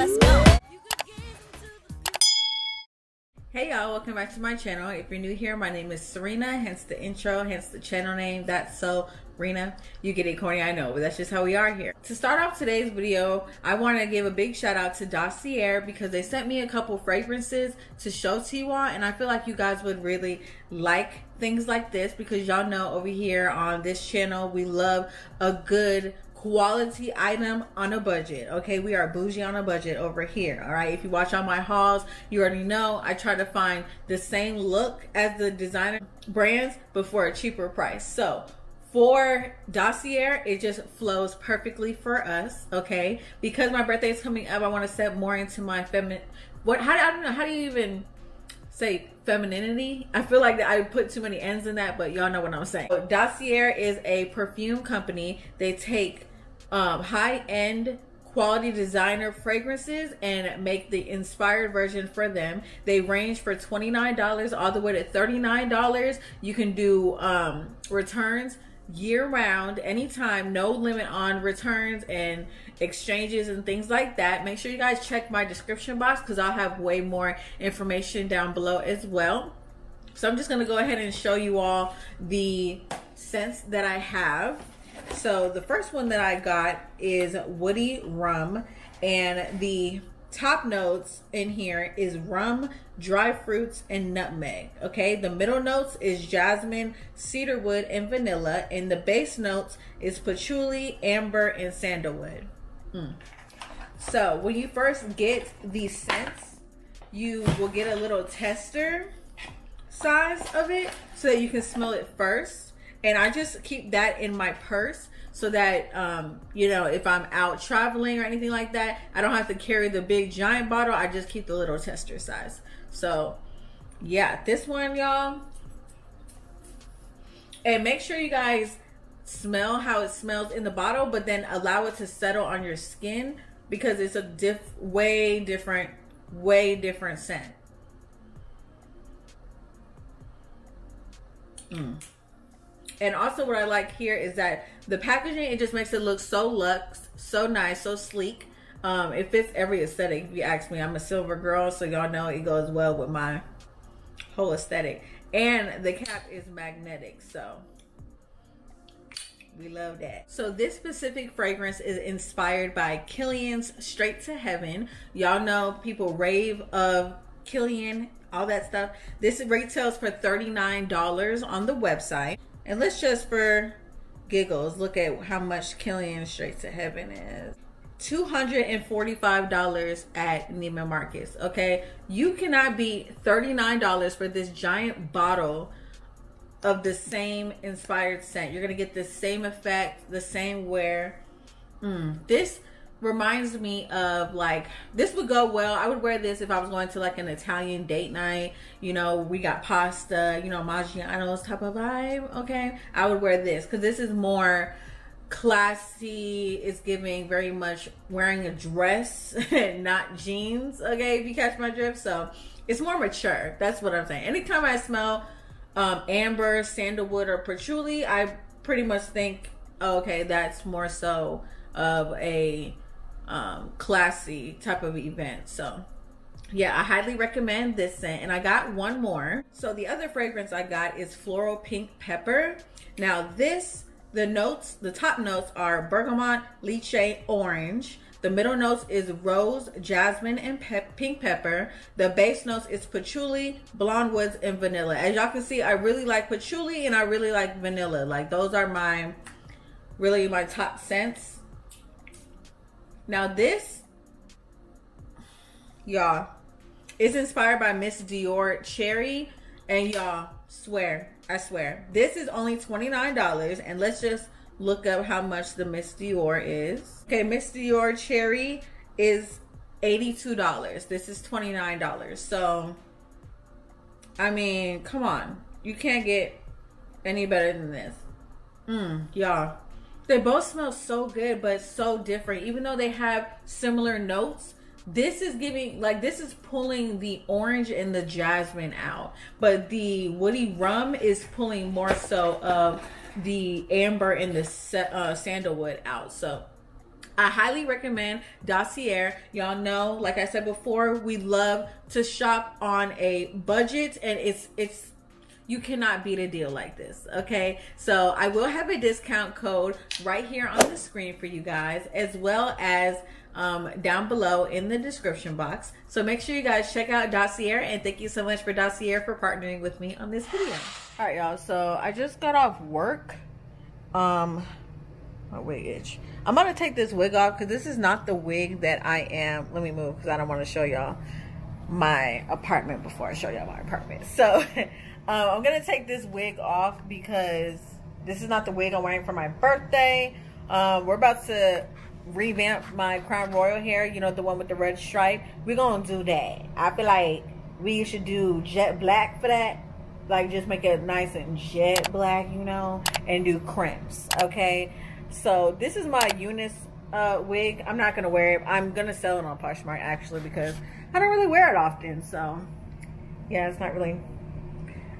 let's go. Hey y'all, welcome back to my channel. If you're new here, my name is Serena, hence the intro, hence the channel name. That's so Renna. You get it corny, I know, but that's just how we are here. To start off today's video, I want to give a big shout out to Dossier because they sent me a couple fragrances to show to you all, and I feel like you guys would really like things like this because y'all know over here on this channel, we love a good quality item on a budget. Okay, we are bougie on a budget over here. All right, if you watch all my hauls, you already know I try to find the same look as the designer brands, but for a cheaper price. So for Dossier, it just flows perfectly for us. Okay, because my birthday is coming up, I want to step more into my feminine. What? How? do I don't know. How do you even say femininity. I feel like I put too many ends in that, but y'all know what I'm saying. So Dossier is a perfume company. They take um, high end quality designer fragrances and make the inspired version for them. They range for $29 all the way to $39. You can do um, returns year round, anytime, no limit on returns and exchanges and things like that. Make sure you guys check my description box because I'll have way more information down below as well. So I'm just going to go ahead and show you all the scents that I have. So the first one that I got is Woody Rum and the top notes in here is rum, dry fruits, and nutmeg. Okay, the middle notes is jasmine, cedarwood, and vanilla, and the base notes is patchouli, amber, and sandalwood. Mm. So when you first get these scents, you will get a little tester size of it so that you can smell it first. And I just keep that in my purse so that um, you know if I'm out traveling or anything like that, I don't have to carry the big giant bottle. I just keep the little tester size. So yeah, this one, y'all. And make sure you guys smell how it smells in the bottle, but then allow it to settle on your skin because it's a diff way different, way different scent. Mm. And also what I like here is that the packaging, it just makes it look so luxe, so nice, so sleek. Um, it fits every aesthetic. If you ask me, I'm a silver girl, so y'all know it goes well with my whole aesthetic. And the cap is magnetic, so we love that. So this specific fragrance is inspired by Kilian's Straight to Heaven. Y'all know people rave of Killian, all that stuff. This retails for $39 on the website. And let's just for giggles look at how much Kilian Straight to Heaven is. $245 at Neiman Marcus. Okay, you cannot beat $39 for this giant bottle of the same inspired scent. You're gonna get the same effect, the same wear. Mm, this reminds me of like this would go well. I would wear this if I was going to like an Italian date night. You know, we got pasta, you know, Maggiano's type of vibe. Okay, I would wear this because this is more classy. It's giving very much wearing a dress and not jeans. Okay, if you catch my drift. So it's more mature. That's what I'm saying. Anytime I smell um, amber, sandalwood, or patchouli, I pretty much think, okay, that's more so of a um, classy type of event. So yeah, I highly recommend this scent. And I got one more. So the other fragrance I got is Floral Pink Pepper. Now this, the notes, the top notes are bergamot, lychee, orange. The middle notes is rose, jasmine, and pe pink pepper. The base notes is patchouli, blonde woods, and vanilla. As y'all can see, I really like patchouli and I really like vanilla. Like those are my, really my top scents. Now this, y'all, is inspired by Miss Dior Cherry. And y'all, swear, I swear, this is only $29. And let's just look up how much the Miss Dior is. Okay, Miss Dior Cherry is $82. This is $29. So, I mean, come on. You can't get any better than this. Mmm, y'all. They both smell so good, but so different. Even though they have similar notes, this is giving like this is pulling the orange and the jasmine out, but the woody rum is pulling more so of the amber and the uh, sandalwood out. So I highly recommend Dossier. Y'all know, like I said before, we love to shop on a budget and it's it's you cannot beat a deal like this okay? So i will have a discount code right here on the screen for you guys as well as um, down below in the description box. So make sure you guys check out dossier and thank you so much for dossier for partnering with me on this video. All right y'all so i just got off work. Um my wig itch. I'm gonna take this wig off because this is not the wig that i am let me move because i don't want to show y'all my apartment before i show y'all my apartment. So Um, I'm going to take this wig off because this is not the wig I'm wearing for my birthday. Um, we're about to revamp my Crown Royal hair, you know, the one with the red stripe. We're going to do that. I feel like we should do jet black for that. Like, just make it nice and jet black, you know, and do crimps, okay? So, this is my Eunice uh, wig. I'm not going to wear it. I'm going to sell it on Poshmark, actually, because I don't really wear it often. So, yeah, it's not really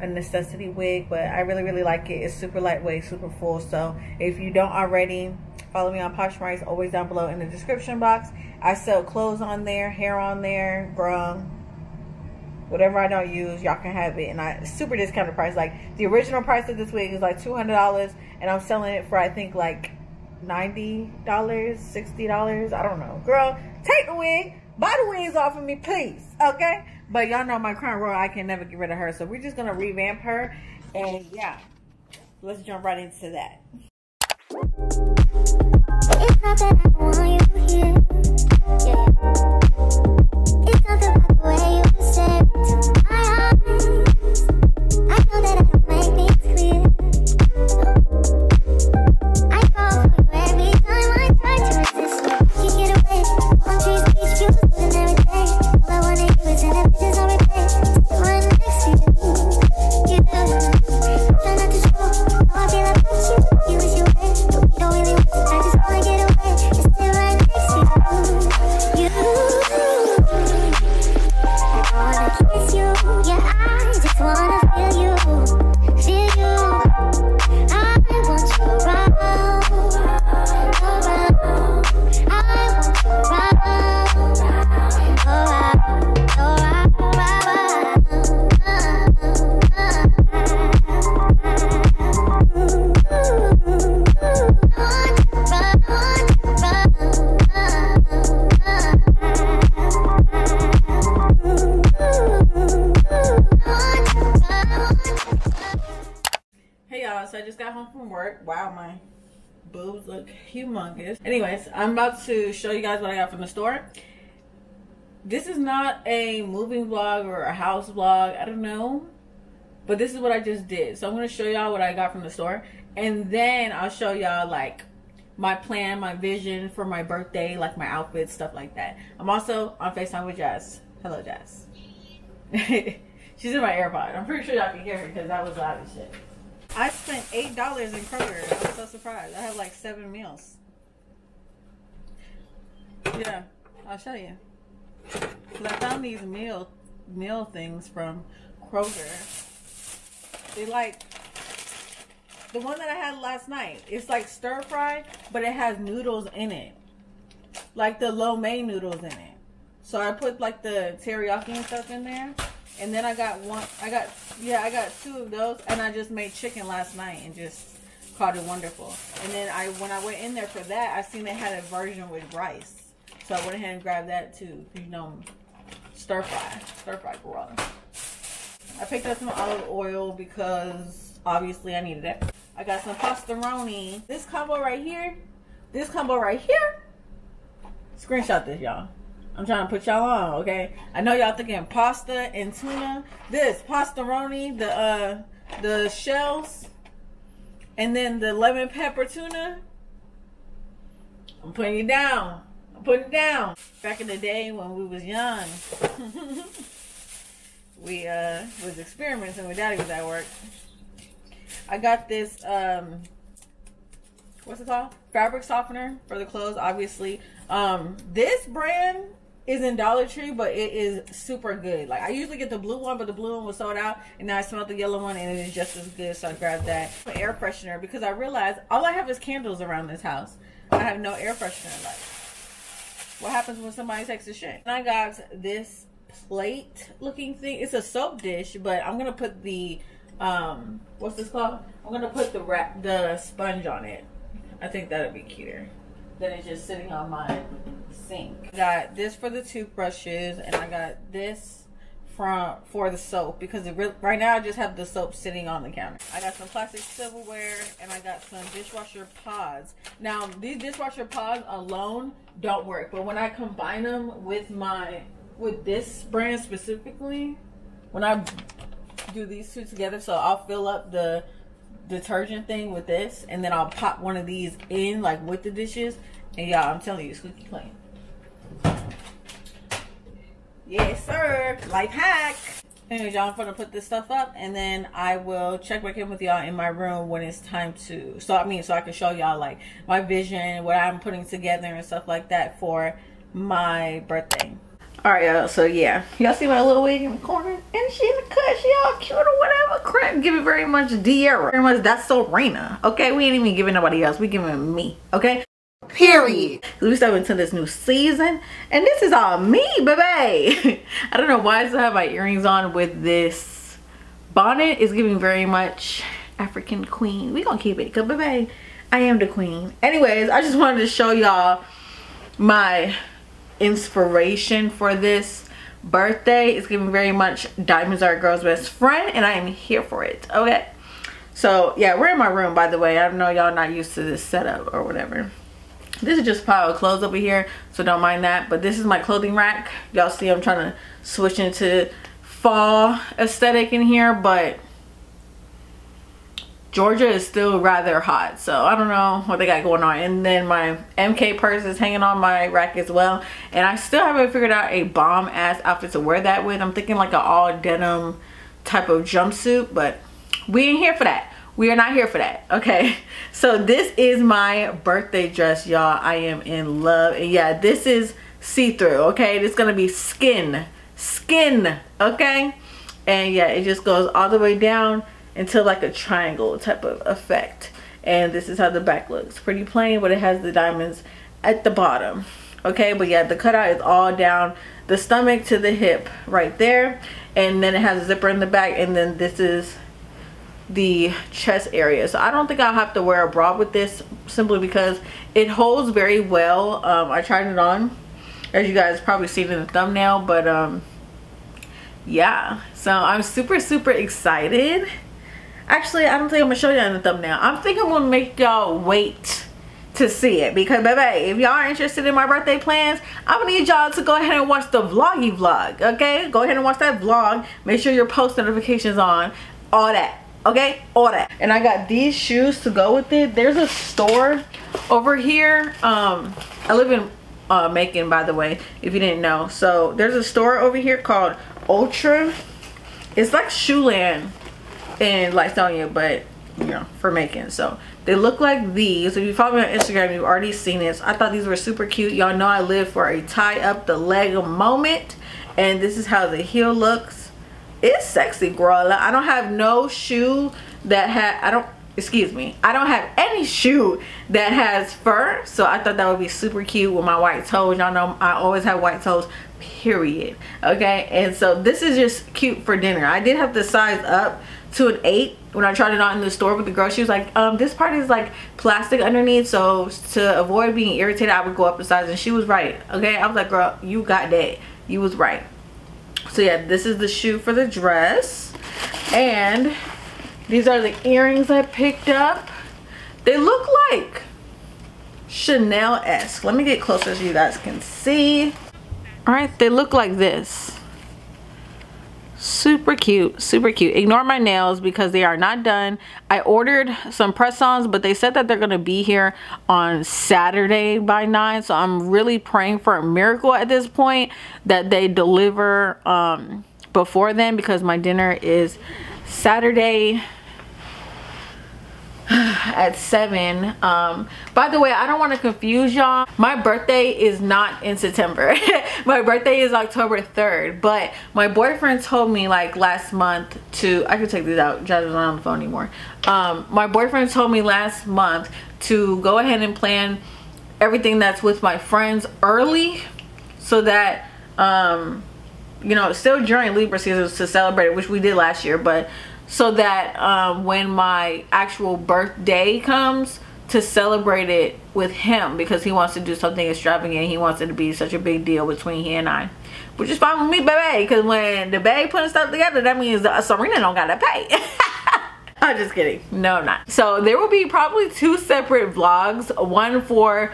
a necessity wig, but I really, really like it. It's super lightweight, super full. So if you don't already follow me on Poshmark, it's always down below in the description box. I sell clothes on there, hair on there, bro. Whatever I don't use, y'all can have it. And I super discounted price. Like the original price of this wig is like $200 and I'm selling it for I think like $90, $60. I don't know. Girl, take the wig. Buy the wigs off of me, please. Okay? But y'all know my Crown Royal, I can never get rid of her. So we're just going to revamp her. And yeah, let's jump right into that. It's not you So I just got home from work. Wow, my boobs look humongous. Anyways, I'm about to show you guys what I got from the store. This is not a moving vlog or a house vlog. I don't know. But this is what I just did. So I'm going to show y'all what I got from the store. And then I'll show y'all like my plan, my vision for my birthday, like my outfits, stuff like that. I'm also on FaceTime with Jazz. Hello, Jazz. She's in my AirPod. I'm pretty sure y'all can hear her because that was loud as shit. I spent $8 in Kroger. I was so surprised. I have like seven meals. Yeah, I'll show you. Cause I found these meal meal things from Kroger. They like the one that I had last night. It's like stir fry, but it has noodles in it, like the lo mein noodles in it. So I put like the teriyaki and stuff in there, and then I got one. I got yeah, I got two of those, and I just made chicken last night and just called it wonderful. And then I when I went in there for that, I seen they had a version with rice. So I went ahead and grabbed that too. You know, stir fry, stir fry guarana. I picked up some olive oil because obviously I needed it. I got some Pasta Roni. This combo right here, this combo right here. Screenshot this, y'all. I'm trying to put y'all on, okay? I know y'all thinking pasta and tuna. This Pasta Roni, the uh, the shells, and then the lemon pepper tuna. I'm putting it down. I'm putting it down. Back in the day when we was young, we uh was experimenting when daddy was at work. I got this um what's it called? Fabric softener for the clothes, obviously. Um this brand is in Dollar Tree, but it is super good. Like I usually get the blue one, but the blue one was sold out, and now I smelled the yellow one, and it is just as good. So I grabbed that air freshener because I realized all I have is candles around this house. I have no air freshener Like, What happens when somebody takes a shit? And I got this plate looking thing. It's a soap dish, but I'm gonna put the um what's this called? I'm gonna put the wrap the sponge on it. I think that'll be cuter than it's just sitting on my sink. Got this for the toothbrushes, and I got this from for the soap because it right now I just have the soap sitting on the counter. I got some plastic silverware and I got some dishwasher pods. Now these dishwasher pods alone don't work, but when I combine them with my with this brand specifically, when I do these two together, so I'll fill up the detergent thing with this and then I'll pop one of these in like with the dishes and y'all I'm telling you squeaky clean. Yes, sir. Life hack. Anyways, y'all, I'm gonna put this stuff up and then I will check back in with y'all in my room when it's time to. So I mean, so I can show y'all like my vision, what I'm putting together and stuff like that for my birthday. All right, y'all. So yeah, y'all see my little wig in the corner, and she in the cut. She all cute or whatever. Crap, give it very much Diera. Very much that's Serena. Okay, we ain't even giving nobody else. We giving me. Okay. Period. We step into this new season, and this is all me, baby. I don't know why I still have my earrings on with this bonnet. Is giving very much African queen. We gonna keep it, cause baby, I am the queen. Anyways, I just wanted to show y'all my inspiration for this birthday. It's giving very much diamonds are a girl's best friend, and I am here for it. Okay. So yeah, we're in my room by the way. I know y'all not used to this setup or whatever this is just a pile of clothes over here so don't mind that but this is my clothing rack y'all see i'm trying to switch into fall aesthetic in here but Georgia is still rather hot so I don't know what they got going on. And then my MK purse is hanging on my rack as well. And I still haven't figured out a bomb ass outfit to wear that with. I'm thinking like an all denim type of jumpsuit but we ain't here for that. We are not here for that okay? So this is my birthday dress y'all. I am in love. And yeah this is see-through okay? It's gonna be skin skin okay? And yeah it just goes all the way down into like a triangle type of effect. And this is how the back looks. Pretty plain but it has the diamonds at the bottom. Okay but yeah the cutout is all down the stomach to the hip right there. And then it has a zipper in the back and then this is the chest area. So i don't think i'll have to wear a bra with this simply because it holds very well. Um, i tried it on as you guys probably seen in the thumbnail but um yeah. So i'm super super excited actually i don't think i'm gonna show y'all in the thumbnail. I'm thinking i'm gonna make y'all wait to see it because baby if y'all are interested in my birthday plans i'm gonna need y'all to go ahead and watch the vloggy vlog okay? Go ahead and watch that vlog. Make sure your post notifications on. All that okay? All that. And i got these shoes to go with it. There's a store over here. Um i live in uh macon by the way if you didn't know. So there's a store over here called ultra. It's like shoeland in lithonia but you know for Macon. so they look like these. If you follow me on instagram you've already seen this. I thought these were super cute. Y'all know i live for a tie up the leg moment and this is how the heel looks. It's sexy girl i don't have no shoe that had i don't excuse me i don't have any shoe that has fur so i thought that would be super cute with my white toes. Y'all know i always have white toes period. Okay? And so this is just cute for dinner. I did have to size up to an eight when i tried it on in the store with the girl. She was like um this part is like plastic underneath so to avoid being irritated i would go up a size. And she was right okay? I was like girl you got that. You was right. So yeah this is the shoe for the dress. And these are the earrings i picked up. They look like chanel-esque. Let me get closer so you guys can see. All right they look like this super cute super cute. Ignore my nails because they are not done. I ordered some press-ons but they said that they're going to be here on saturday by nine so i'm really praying for a miracle at this point that they deliver um before then because my dinner is saturday at 7 um by the way i don't want to confuse y'all. My birthday is not in september. My birthday is october 3rd but my boyfriend told me like last month to i could take this out jazz is not on the phone anymore. Um my boyfriend told me last month to go ahead and plan everything that's with my friends early so that um you know still during libra season to celebrate it which we did last year but so that um when my actual birthday comes to celebrate it with him because he wants to do something extravagant he wants it to be such a big deal between he and i which is fine with me baby because when the babe putting stuff together that means uh, serena don't gotta pay I'm just kidding. No, I'm not. So there will be probably two separate vlogs. One for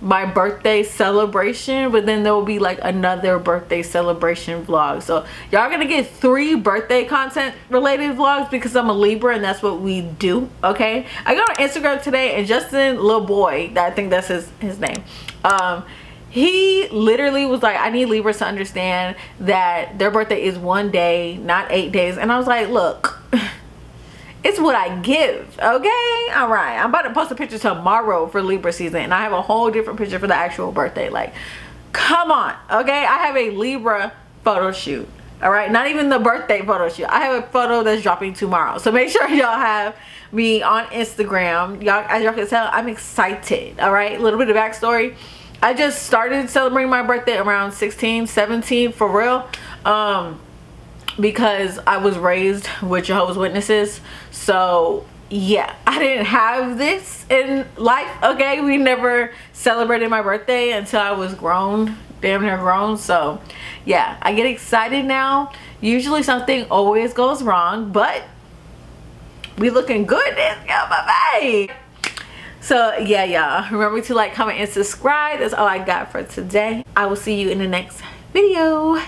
my birthday celebration but then there will be like another birthday celebration vlog. So y'all gonna get three birthday content related vlogs because i'm a libra and that's what we do okay? I got on instagram today and justin little boy i think that's his his name um he literally was like i need libras to understand that their birthday is one day not eight days. And i was like look what I give, okay? All right, I'm about to post a picture tomorrow for Libra season and I have a whole different picture for the actual birthday. Like, come on, okay? I have a Libra photo shoot, all right? Not even the birthday photo shoot. I have a photo that's dropping tomorrow. So make sure y'all have me on Instagram. Y'all, as y'all can tell, I'm excited, all right? A little bit of backstory. I just started celebrating my birthday around 16, 17 for real. Um, because I was raised with Jehovah's Witnesses. So yeah, I didn't have this in life, okay? We never celebrated my birthday until I was grown, damn near grown. So yeah, I get excited now. Usually something always goes wrong, but we looking good this year, bye-bye. So yeah, y'all, remember to like, comment, and subscribe. That's all I got for today. I will see you in the next video.